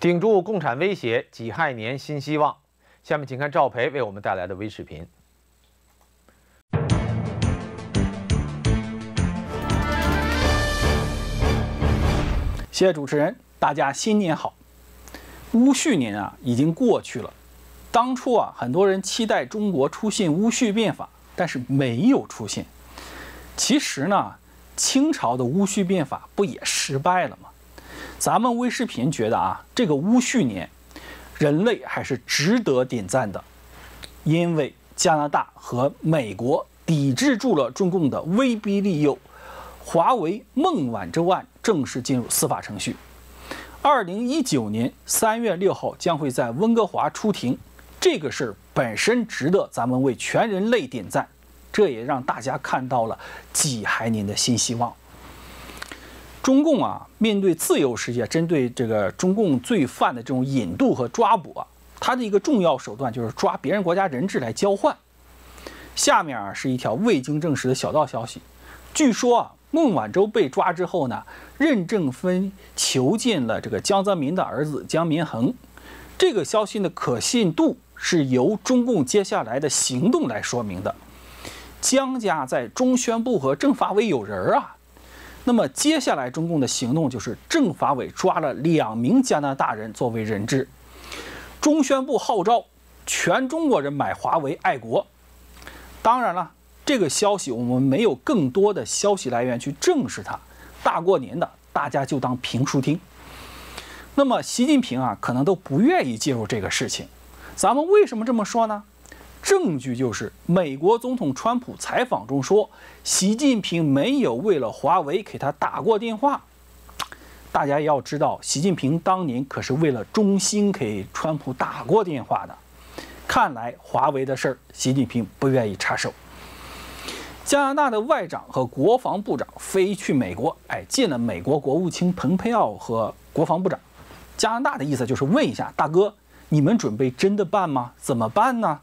顶住共产威胁，己亥年新希望。下面请看赵培为我们带来的微视频。谢谢主持人，大家新年好。戊戌年啊，已经过去了。当初啊，很多人期待中国出现戊戌变法，但是没有出现。其实呢，清朝的戊戌变法不也失败了吗？咱们微视频觉得啊，这个戊戌年，人类还是值得点赞的，因为加拿大和美国抵制住了中共的威逼利诱，华为孟晚舟案正式进入司法程序。二零一九年三月六号将会在温哥华出庭，这个事儿本身值得咱们为全人类点赞。这也让大家看到了己亥年的新希望。中共啊，面对自由世界针对这个中共罪犯的这种引渡和抓捕啊，它的一个重要手段就是抓别人国家人质来交换。下面啊是一条未经证实的小道消息，据说啊，孟晚舟被抓之后呢，任正非囚禁了这个江泽民的儿子江民恒。这个消息的可信度是由中共接下来的行动来说明的。江家在中宣部和政法委有人啊，那么接下来中共的行动就是政法委抓了两名加拿大人作为人质，中宣部号召全中国人买华为爱国。当然了，这个消息我们没有更多的消息来源去证实它。大过年的，大家就当评书听。那么习近平啊，可能都不愿意介入这个事情。咱们为什么这么说呢？证据就是美国总统川普采访中说，习近平没有为了华为给他打过电话。大家要知道，习近平当年可是为了中兴给川普打过电话的。看来华为的事儿，习近平不愿意插手。加拿大的外长和国防部长飞去美国，哎，见了美国国务卿蓬佩奥和国防部长。加拿大的意思就是问一下大哥，你们准备真的办吗？怎么办呢？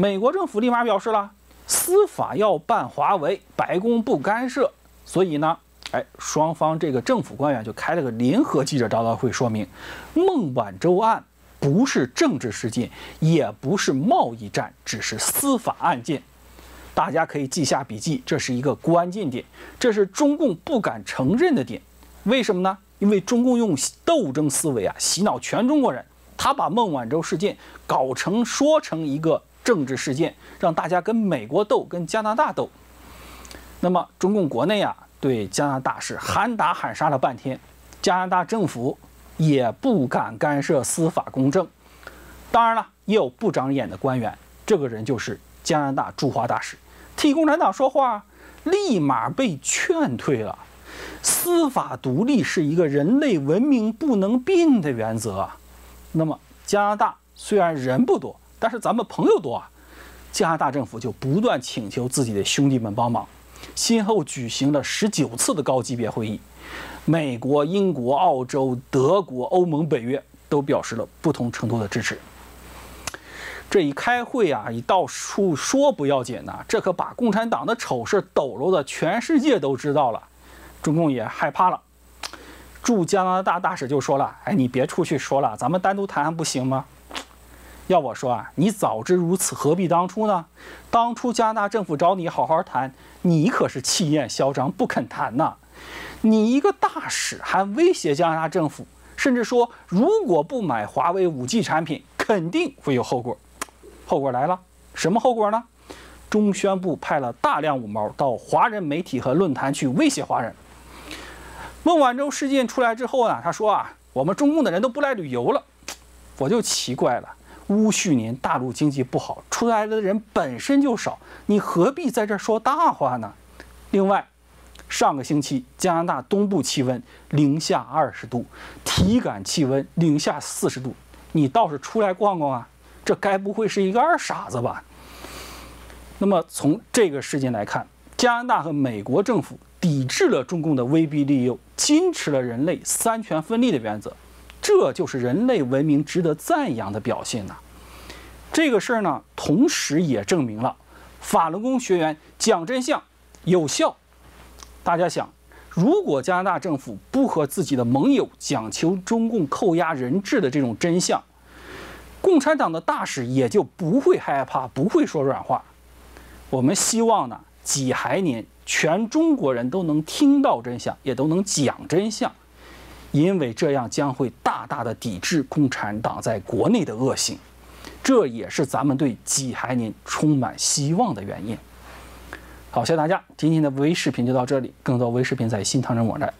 美国政府立马表示了，司法要办华为，白宫不干涉。所以呢，哎，双方这个政府官员就开了个联合记者招待会，说明孟晚舟案不是政治事件，也不是贸易战，只是司法案件。大家可以记下笔记，这是一个关键点，这是中共不敢承认的点。为什么呢？因为中共用斗争思维啊洗脑全中国人，他把孟晚舟事件搞成说成一个。政治事件让大家跟美国斗，跟加拿大斗。那么中共国内啊，对加拿大是喊打喊杀了半天，加拿大政府也不敢干涉司法公正。当然了，也有不长眼的官员，这个人就是加拿大驻华大使，替共产党说话，立马被劝退了。司法独立是一个人类文明不能变的原则啊。那么加拿大虽然人不多。但是咱们朋友多啊，加拿大政府就不断请求自己的兄弟们帮忙，先后举行了十九次的高级别会议，美国、英国、澳洲、德国、欧盟、北约都表示了不同程度的支持。这一开会啊，一到处说不要紧呐，这可把共产党的丑事抖搂的全世界都知道了，中共也害怕了。驻加拿大大使就说了：“哎，你别出去说了，咱们单独谈不行吗？”要我说啊，你早知如此，何必当初呢？当初加拿大政府找你好好谈，你可是气焰嚣张，不肯谈呐。你一个大使还威胁加拿大政府，甚至说如果不买华为 5G 产品，肯定会有后果。后果来了，什么后果呢？中宣部派了大量五毛到华人媒体和论坛去威胁华人。孟晚舟事件出来之后呢，他说啊，我们中共的人都不来旅游了，我就奇怪了。戊戌年大陆经济不好，出来的人本身就少，你何必在这说大话呢？另外，上个星期加拿大东部气温零下二十度，体感气温零下四十度，你倒是出来逛逛啊！这该不会是一个二傻子吧？那么从这个事件来看，加拿大和美国政府抵制了中共的威逼利诱，坚持了人类三权分立的原则。这就是人类文明值得赞扬的表现呐！这个事儿呢，同时也证明了法轮功学员讲真相有效。大家想，如果加拿大政府不和自己的盟友讲求中共扣押人质的这种真相，共产党的大使也就不会害怕，不会说软话。我们希望呢，几亥年全中国人都能听到真相，也都能讲真相，因为这样将会大大的抵制共产党在国内的恶行。这也是咱们对己亥年充满希望的原因。好，谢谢大家，今天的微视频就到这里，更多微视频在新唐人网站。